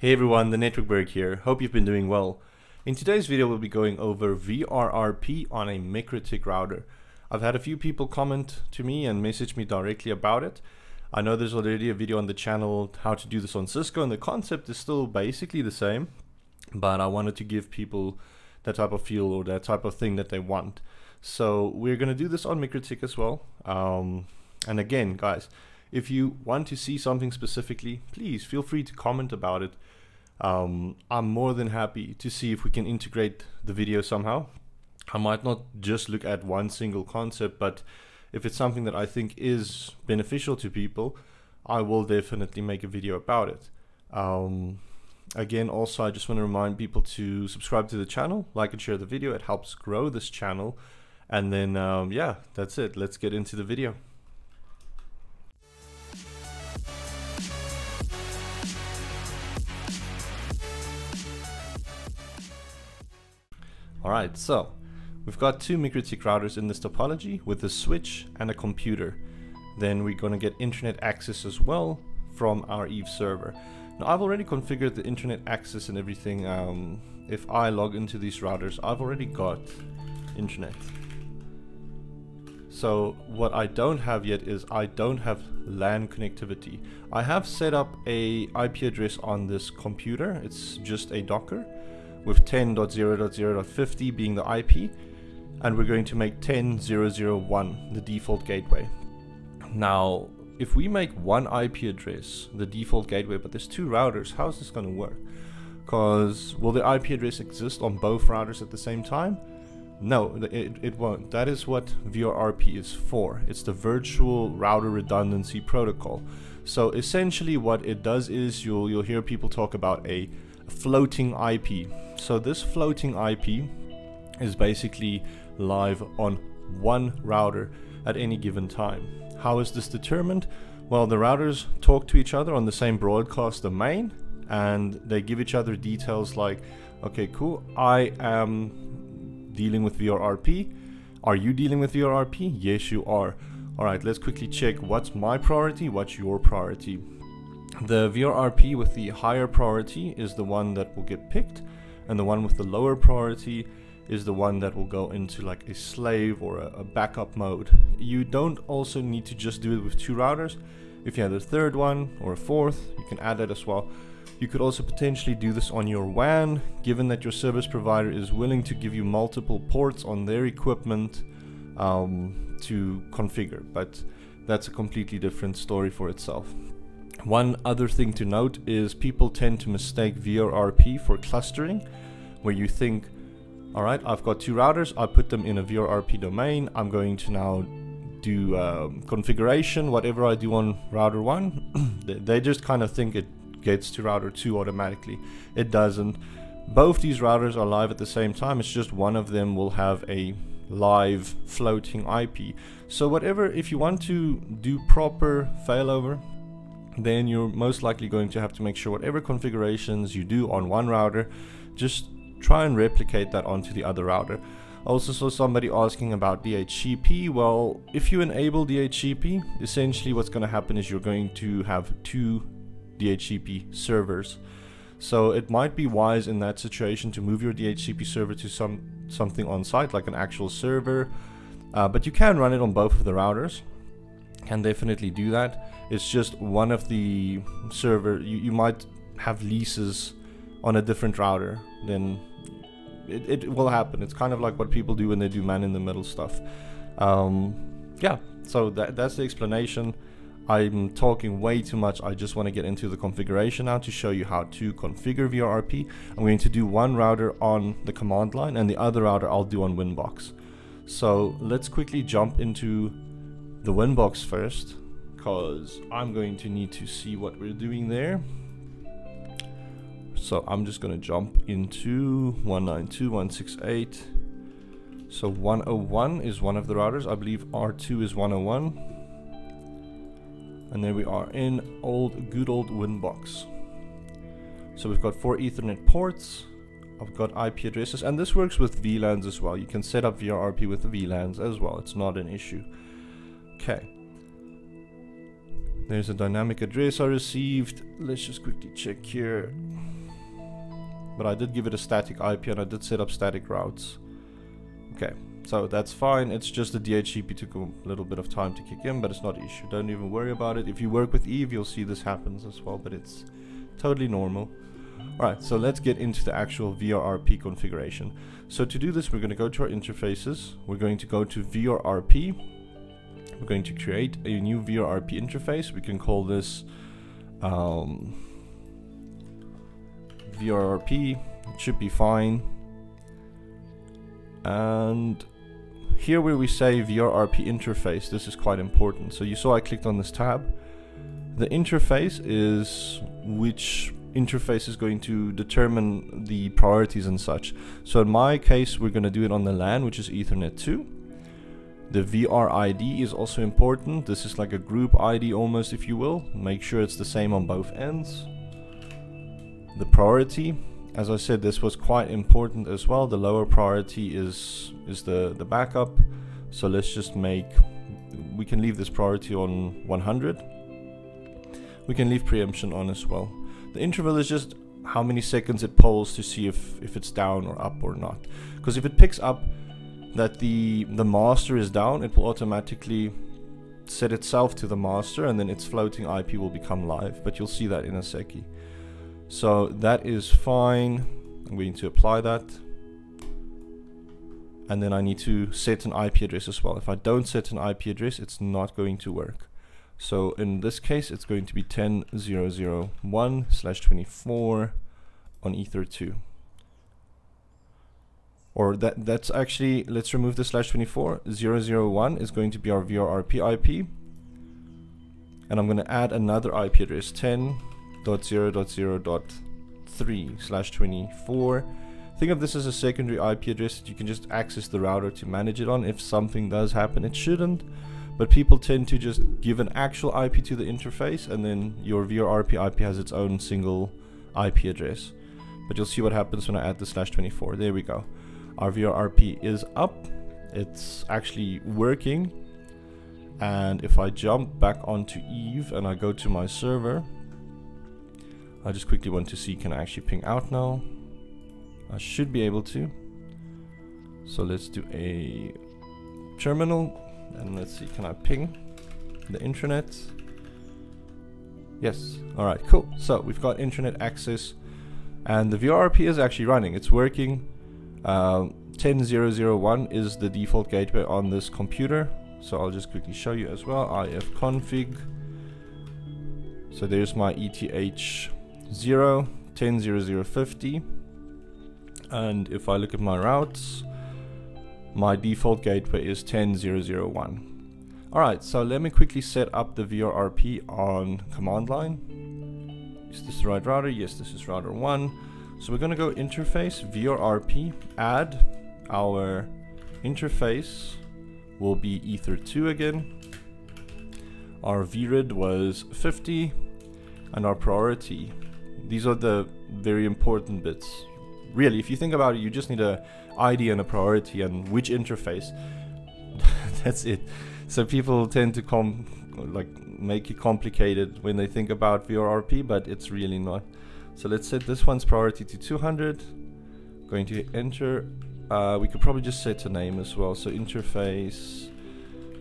Hey everyone, the Networkberg here. Hope you've been doing well. In today's video, we'll be going over VRRP on a MikroTik router. I've had a few people comment to me and message me directly about it. I know there's already a video on the channel how to do this on Cisco and the concept is still basically the same, but I wanted to give people that type of feel or that type of thing that they want. So we're going to do this on MikroTik as well. Um, and again, guys, if you want to see something specifically, please feel free to comment about it. Um, I'm more than happy to see if we can integrate the video somehow. I might not just look at one single concept, but if it's something that I think is beneficial to people, I will definitely make a video about it. Um, again, also, I just want to remind people to subscribe to the channel, like and share the video. It helps grow this channel. And then, um, yeah, that's it. Let's get into the video. Alright, so we've got two MikroTik routers in this topology with a switch and a computer. Then we're going to get internet access as well from our Eve server. Now I've already configured the internet access and everything. Um, if I log into these routers, I've already got internet. So what I don't have yet is I don't have LAN connectivity. I have set up a IP address on this computer. It's just a Docker with 10.0.0.50 being the IP and we're going to make 10.0.0.1 the default gateway. Now if we make one IP address the default gateway but there's two routers how's this going to work? Because will the IP address exist on both routers at the same time? No, it, it won't. That is what VRRP is for. It's the virtual router redundancy protocol. So essentially what it does is you'll you'll hear people talk about a floating IP. So this floating IP is basically live on one router at any given time. How is this determined? Well, the routers talk to each other on the same broadcast domain and they give each other details like, okay, cool, I am dealing with VRRP. Are you dealing with VRRP? Yes, you are. All right, let's quickly check what's my priority, what's your priority. The VRRP with the higher priority is the one that will get picked, and the one with the lower priority is the one that will go into like a slave or a, a, backup mode. You don't also need to just do it with two routers. If you have a third one or a fourth, you can add that as well. You could also potentially do this on your WAN, given that your service provider is willing to give you multiple ports on their equipment um, to configure, but that's a completely different story for itself. One other thing to note is people tend to mistake VRRP for clustering, where you think, all right, I've got two routers, I put them in a VRRP domain, I'm going to now do um, configuration, whatever I do on router 1, they just kind of think it gets to router 2 automatically. It doesn't. Both these routers are live at the same time, it's just one of them will have a live floating IP. So whatever, if you want to do proper failover, then you're most likely going to have to make sure whatever configurations you do on one router, just try and replicate that onto the other router. I also saw somebody asking about DHCP. Well, if you enable DHCP, essentially what's going to happen is you're going to have two DHCP servers. So it might be wise in that situation to move your DHCP server to some something on site, like an actual server. Uh, but you can run it on both of the routers can definitely do that. It's just one of the server, you, you might have leases on a different router, then it, it will happen. It's kind of like what people do when they do man in the middle stuff. Um, yeah, so that, that's the explanation. I'm talking way too much. I just want to get into the configuration now to show you how to configure VRRP. I'm going to do one router on the command line and the other router I'll do on Winbox. So let's quickly jump into the Winbox first because I'm going to need to see what we're doing there. So I'm just going to jump into 192.168. So 101 is one of the routers. I believe R2 is 101. And there we are in old, good old Winbox. So we've got four Ethernet ports. I've got IP addresses, and this works with VLANs as well. You can set up VRRP with VLANs as well. It's not an issue. Okay. There's a dynamic address I received. Let's just quickly check here. but I did give it a static IP and I did set up static routes. Okay, so that's fine. It's just the DHCP took a little bit of time to kick in, but it's not an issue. Don't even worry about it. If you work with Eve, you'll see this happens as well, but it's totally normal. Alright, so let's get into the actual VRRP configuration. So to do this, we're going to go to our interfaces. We're going to go to VRRP. We're going to create a new VRRP interface. We can call this um, VRRP. It should be fine. And here where we say VRRP interface, this is quite important. So you saw I clicked on this tab. The interface is which interface is going to determine the priorities and such. So in my case, we're going to do it on the LAN, which is Ethernet 2. The VRID is also important. This is like a group ID almost, if you will. Make sure it's the same on both ends. The priority, as I said, this was quite important as well. The lower priority is is the the backup. So let's just make we can leave this priority on 100. We can leave preemption on as well. The interval is just how many seconds it polls to see if, if it's down or up or not. Because if it picks up that the, the master is down, it will automatically set itself to the master and then its floating IP will become live. But you'll see that in a second. So that is fine. I'm going to apply that. And then I need to set an IP address as well. If I don't set an IP address, it's not going to work. So in this case, it's going to be 10001 slash 24 on ether 2. Or that that's actually, let's remove the slash 24. 001 is going to be our VRRP IP. And I'm going to add another IP address, 10.0.0.3 slash 24. Think of this as a secondary IP address that you can just access the router to manage it on if something does happen. It shouldn't but people tend to just give an actual IP to the interface and then your VRRP IP has its own single IP address. But you'll see what happens when I add the slash 24. There we go. Our VRRP is up. It's actually working. And if I jump back onto Eve and I go to my server, I just quickly want to see can I actually ping out now. I should be able to. So let's do a terminal and let's see, can I ping the intranet? Yes. All right, cool. So we've got internet access and the VRRP is actually running. It's working. Um, 10001 is the default gateway on this computer. So I'll just quickly show you as well. ifconfig. So there's my ETH 0, 100050. And if I look at my routes, my default gateway is 10001. Alright, so let me quickly set up the VRRP on command line. Is this the right router? Yes, this is router 1. So we're going to go interface, VRRP, add our interface will be ether2 again. Our VRID was 50 and our priority. These are the very important bits. Really, if you think about it, you just need a ID and a priority and which interface. That's it. So people tend to com like make it complicated when they think about VRRP, but it's really not. So let's set this one's priority to 200. Going to enter. Uh, we could probably just set a name as well. So interface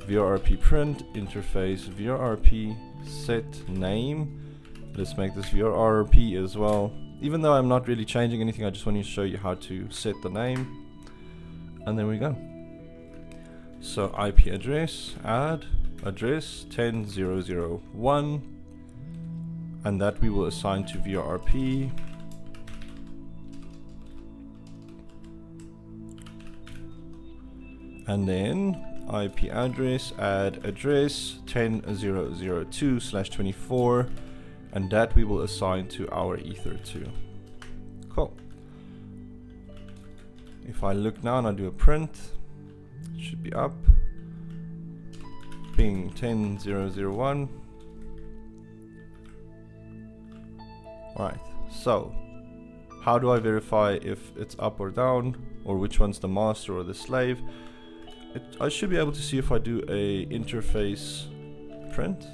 VRRP print interface VRRP set name. Let's make this VRRP as well. Even though I'm not really changing anything, I just want to show you how to set the name and there we go. So IP address, add address 10001 and that we will assign to VRRP and then IP address add address 10002 slash 24 and that we will assign to our ether2 cool if I look now and I do a print, it should be up. Ping 10001. Alright, so how do I verify if it's up or down or which one's the master or the slave? It, I should be able to see if I do a interface print.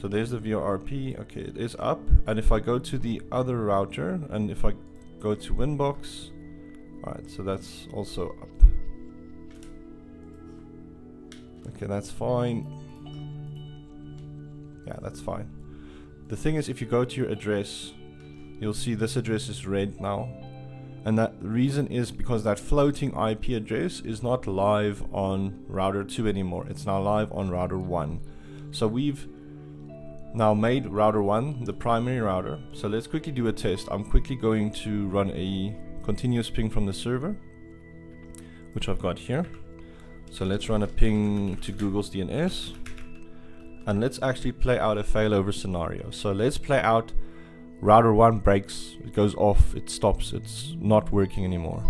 So there's the VRRP. Okay, it is up. And if I go to the other router, and if I go to Winbox, alright, so that's also up. Okay, that's fine. Yeah, that's fine. The thing is, if you go to your address, you'll see this address is red now. And that reason is because that floating IP address is not live on router 2 anymore. It's now live on router 1. So we've now made router 1 the primary router. So let's quickly do a test. I'm quickly going to run a continuous ping from the server, which I've got here. So let's run a ping to Google's DNS. And let's actually play out a failover scenario. So let's play out router 1 breaks, it goes off, it stops, it's not working anymore.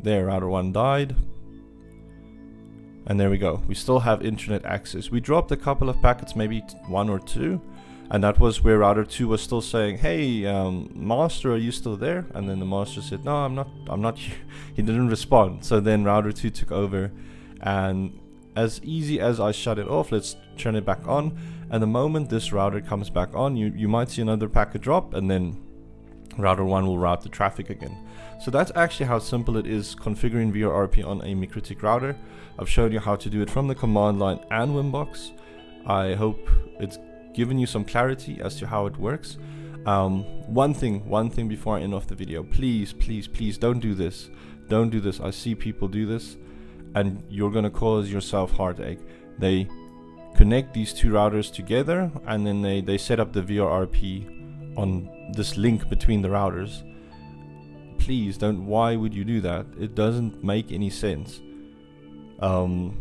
There, router 1 died. And there we go. We still have internet access. We dropped a couple of packets, maybe one or two. And that was where router 2 was still saying, hey, um, master, are you still there? And then the master said, no, I'm not, I'm not here. he didn't respond. So then router 2 took over. And as easy as I shut it off, let's turn it back on. And the moment this router comes back on, you, you might see another packet drop and then router 1 will route the traffic again. So that's actually how simple it is configuring VRRP on a MikroTik router. I've shown you how to do it from the command line and Winbox. I hope it's given you some clarity as to how it works. Um, one thing, one thing before I end off the video, please, please, please don't do this. Don't do this. I see people do this and you're gonna cause yourself heartache. They connect these two routers together and then they, they set up the VRRP on this link between the routers. Please don't why would you do that? It doesn't make any sense. Um,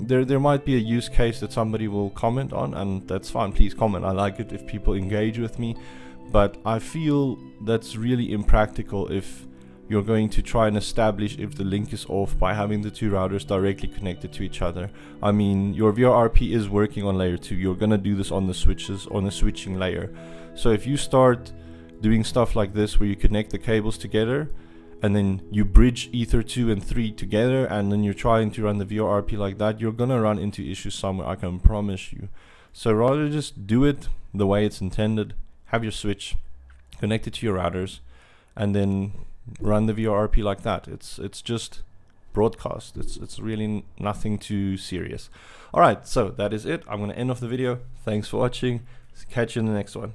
there there might be a use case that somebody will comment on and that's fine. Please comment. I like it if people engage with me. But I feel that's really impractical if you're going to try and establish if the link is off by having the two routers directly connected to each other. I mean, your VRRP is working on layer 2. You're going to do this on the switches, on the switching layer. So if you start doing stuff like this where you connect the cables together and then you bridge ether 2 and 3 together and then you're trying to run the VRRP like that, you're going to run into issues somewhere, I can promise you. So rather just do it the way it's intended. Have your switch connected to your routers and then run the VRRP like that. It's it's just broadcast. It's it's really nothing too serious. All right, so that is it. I'm going to end off the video. Thanks for watching. Catch you in the next one.